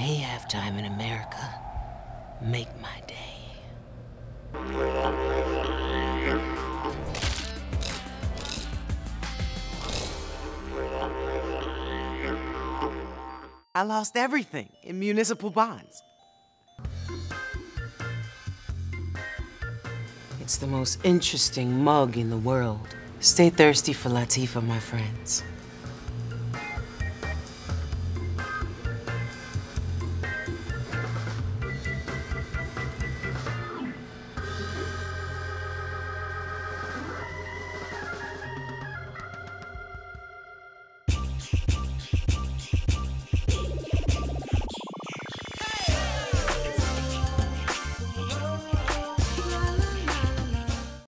Hey, halftime in America make my day. I lost everything in municipal bonds. It's the most interesting mug in the world. Stay thirsty for Latifah, my friends.